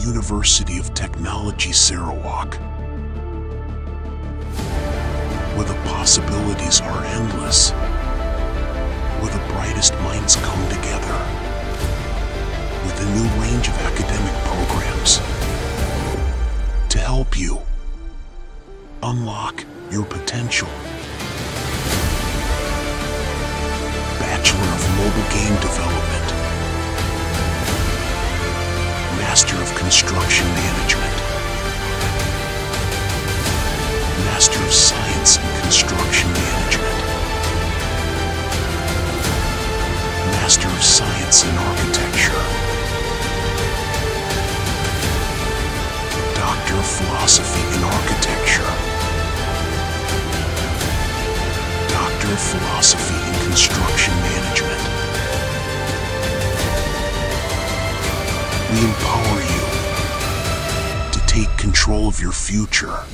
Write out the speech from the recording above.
University of Technology Sarawak, where the possibilities are endless, where the brightest minds come together, with a new range of academic programs to help you unlock your potential. Bachelor of Mobile Game Development, Construction Management, Master of Science in Construction Management, Master of Science in Architecture, Doctor of Philosophy in Architecture, Doctor of Philosophy in Construction Management. We take control of your future